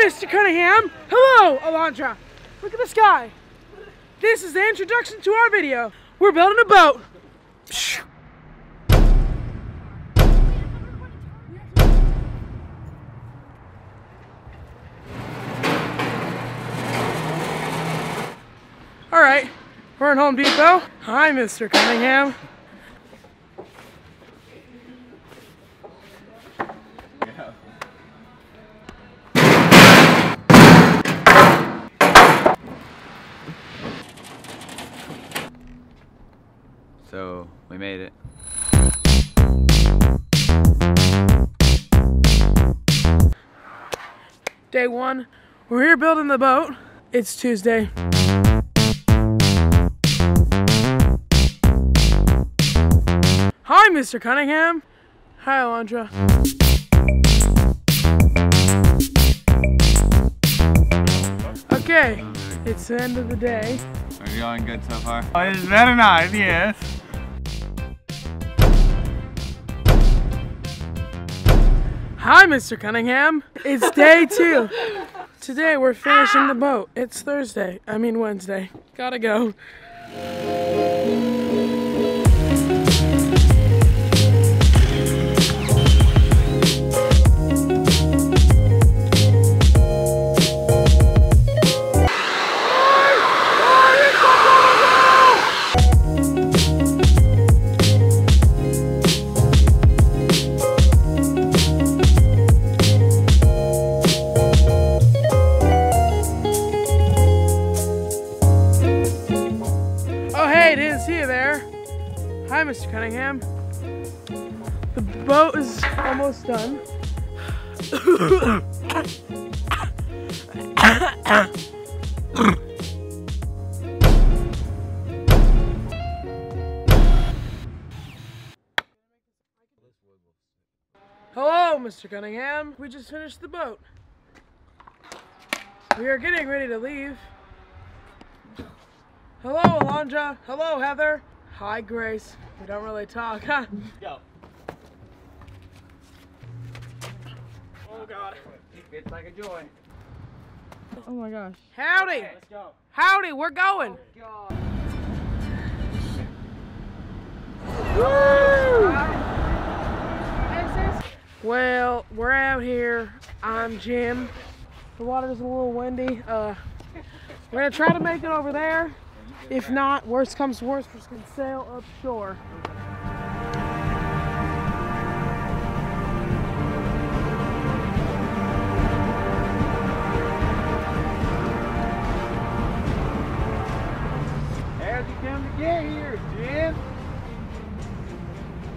Mr. Cunningham. Hello, Alondra. Look at the sky. This is the introduction to our video. We're building a boat. All right, we're in Home Depot. Hi, Mr. Cunningham. Day one. We're here building the boat. It's Tuesday. Hi, Mr. Cunningham. Hi, Alondra. Okay, it's the end of the day. Are you going good so far? Oh, it's very nice, yes. Hi, Mr. Cunningham. It's day two. Today we're finishing the boat. It's Thursday. I mean Wednesday. Gotta go. The boat is almost done. Hello, Mr. Cunningham. We just finished the boat. We are getting ready to leave. Hello, Alondra. Hello, Heather. Hi, Grace. We don't really talk, huh? Go. Oh god. It's like a joy. Oh my gosh. Howdy. Let's go. Howdy, we're going. God. Well, we're out here. I'm Jim. The water's a little windy. Uh, we're gonna try to make it over there. If not, worst comes worst, we're just gonna sail up shore. How'd you come to get here, Jim?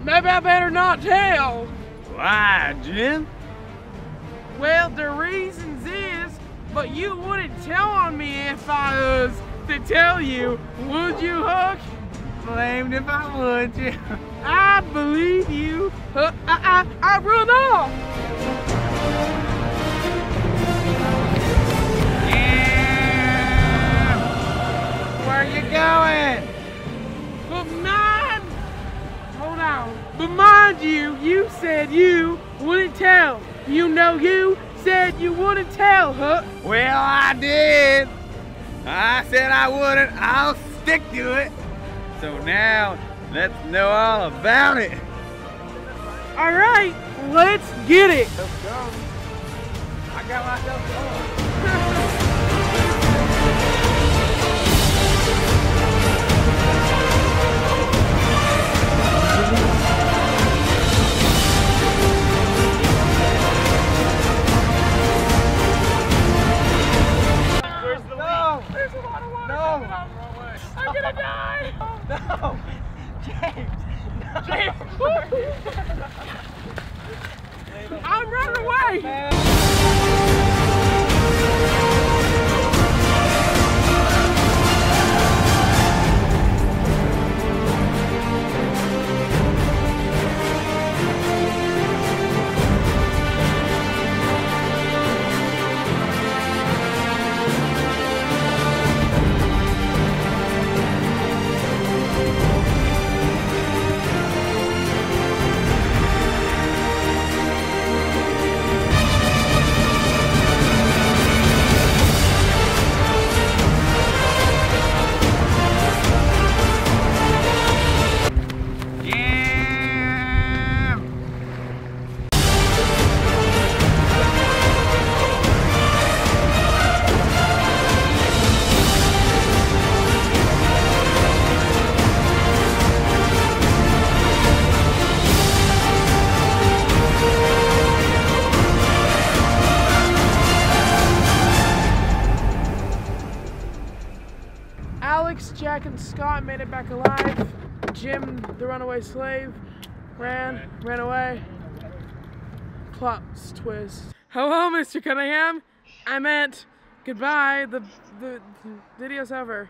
Maybe I better not tell. Why, Jim? Well, the reasons is, but you wouldn't tell on me if I was to tell you, would you, Huck? Blamed if I would, you. I believe you. I, I, I run off. Yeah. Where you going? But mind, hold on. But mind you, you said you wouldn't tell. You know you said you wouldn't tell, Huck. Well, I did. I said I wouldn't. I'll stick to it. So now, let's know all about it. All right, let's get it. Let's go. I got myself going. running away. Scott made it back alive. Jim, the runaway slave, ran, ran away. Plot twist. Hello, Mr. Cunningham. I meant goodbye. The the, the video's over.